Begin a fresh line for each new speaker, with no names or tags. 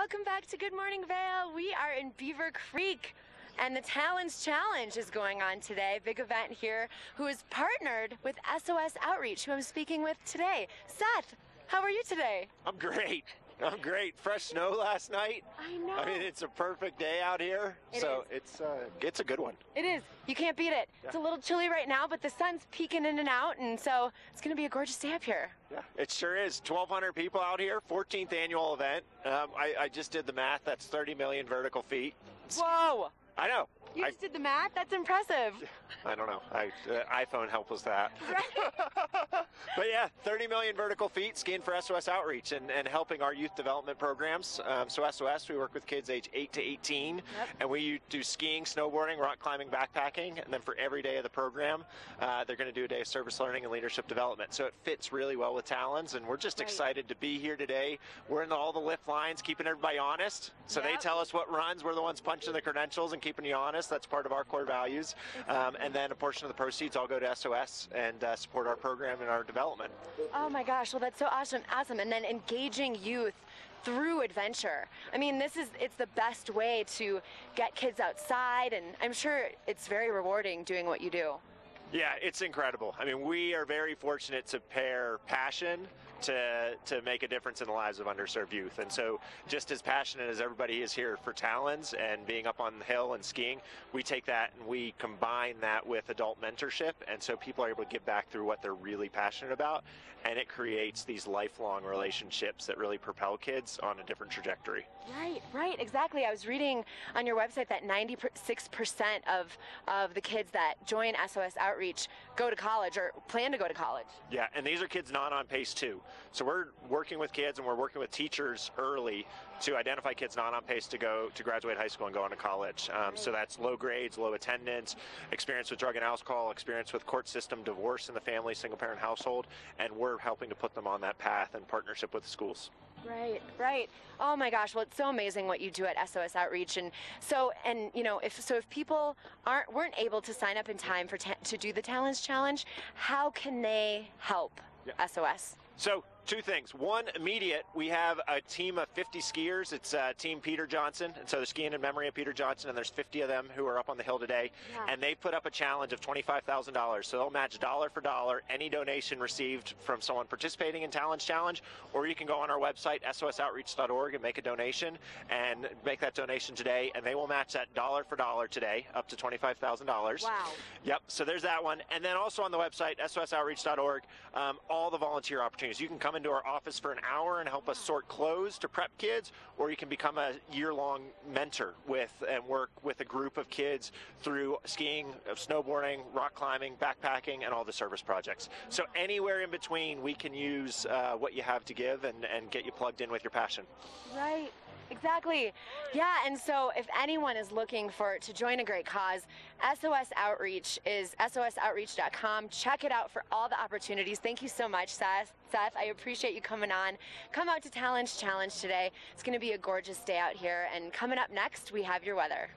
Welcome back to Good Morning Vail. We are in Beaver Creek. And the Talons Challenge is going on today. Big event here, who is partnered with SOS Outreach, who I'm speaking with today. Seth, how are you today?
I'm great. I'm great. Fresh snow last night.
I know.
I mean, it's a perfect day out here.
It
so
is.
it's uh, it's a good one.
It is. You can't beat it. It's a little chilly right now, but the sun's peeking in and out, and so it's going to be a gorgeous day up here.
Yeah, it sure is. 1,200 people out here. 14th annual event. Um, I, I just did the math. That's 30 million vertical feet.
Whoa!
I know.
You
I,
just did the math? That's impressive.
I don't know. I, uh, iPhone helped us that. but yeah, 30 million vertical feet skiing for SOS Outreach and, and helping our youth development programs. Um, so SOS, we work with kids age 8 to 18,
Yep.
and we do skiing, snowboarding, rock climbing, backpacking, and then for every day of the program, uh, they're going to do a day of service learning and leadership development. So it fits really well with Talons, and we're just
Right.
excited to be here today. We're in all the lift lines, keeping everybody honest. So they tell us what runs. We're the ones punching the credentials and keeping you honest. That's part of our core values. Um, and then a portion of the proceeds all go to SOS and uh, support our program and our development.
Oh my gosh, well that's so awesome, awesome. And then engaging youth through adventure. I mean, this is it's the best way to get kids outside and I'm sure it's very rewarding doing what you do.
Yeah, it's incredible. I mean, we are very fortunate to pair passion to to make a difference in the lives of underserved youth. And so, just as passionate as everybody is here for Talons and being up on the hill and skiing, we take that and we combine that with adult mentorship. And so, people are able to give back through what they're really passionate about, and it creates these lifelong relationships that really propel kids on a different trajectory.
Right, right, exactly. I was reading on your website that 96% of of the kids that join SOS Outreach go to college or plan to go to college.
Yeah, and these are kids not on pace two. So we're working with kids and we're working with teachers early to identify kids not on pace to go to graduate high school and go on to college. Um, so that's low grades, low attendance, experience with drug and alcohol, experience with court system divorce in the family, single parent household, and we're helping to put them on that path in partnership with the schools.
Right, right. Oh my gosh, well it's so amazing what you do at SOS Outreach and so and you know, if so if people aren't weren't able to sign up in time for ta- to do the Talons Challenge, how can they help
Yeah.
SOS?
So, two things. One, immediate, we have a team of 50 skiers. It's uh, Team Peter Johnson. And so they're skiing in memory of Peter Johnson, and there's 50 of them who are up on the hill today.
Yeah.
And they put up a challenge of $25,000. So they'll match dollar for dollar any donation received from someone participating in Talons Challenge. Or you can go on our website, sosoutreach.org, and make a donation and make that donation today. And they will match that dollar for dollar today, up to $25,000.
Wow.
Yep. So there's that one. And then also on the website, sosoutreach.org, um, all the volunteer opportunities. You can come into our office for an hour and help us sort clothes to prep kids, or you can become a year-long mentor with and work with a group of kids through skiing, snowboarding, rock climbing, backpacking, and all the service projects. So anywhere in between, we can use uh, what you have to give and, and get you plugged in with your passion.
Right. Exactly. Yeah, and so if anyone is looking for to join a great cause, SOS Outreach is sosoutreach.com. Check it out for all the opportunities. Thank you so much, Seth. Seth, I appreciate you coming on. Come out to Talons Challenge today. It's going to be a gorgeous day out here. And coming up next, we have your weather.